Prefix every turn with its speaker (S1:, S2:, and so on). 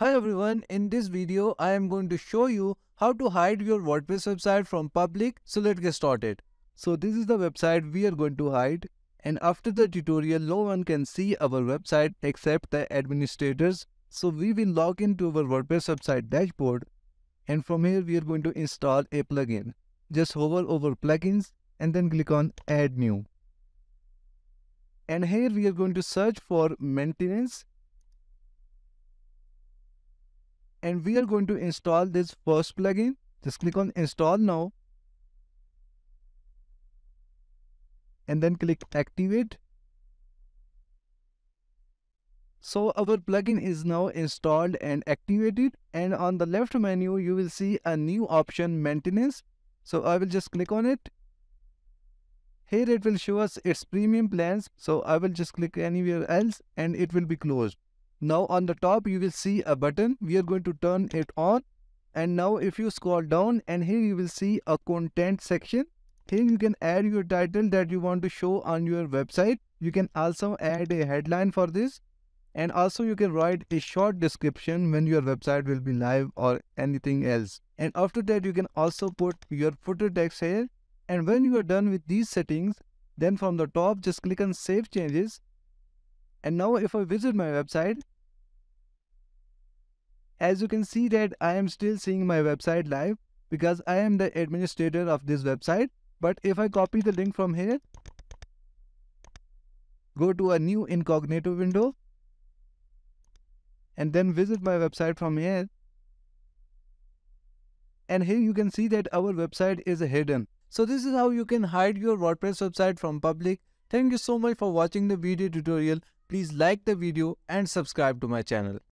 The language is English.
S1: Hi everyone, in this video I am going to show you how to hide your WordPress website from public. So let's get started. So this is the website we are going to hide and after the tutorial no one can see our website except the administrators. So we will log into our WordPress website dashboard and from here we are going to install a plugin. Just hover over plugins and then click on add new. And here we are going to search for maintenance and we are going to install this first plugin. Just click on install now and then click activate. So our plugin is now installed and activated and on the left menu you will see a new option maintenance. So I will just click on it. Here it will show us its premium plans. So I will just click anywhere else and it will be closed. Now on the top you will see a button. We are going to turn it on. And now if you scroll down and here you will see a content section. Here you can add your title that you want to show on your website. You can also add a headline for this. And also you can write a short description when your website will be live or anything else. And after that you can also put your footer text here. And when you are done with these settings, then from the top just click on save changes and now if I visit my website, as you can see that I am still seeing my website live because I am the administrator of this website. But if I copy the link from here, go to a new incognito window and then visit my website from here. And here you can see that our website is hidden. So this is how you can hide your WordPress website from public. Thank you so much for watching the video tutorial. Please like the video and subscribe to my channel.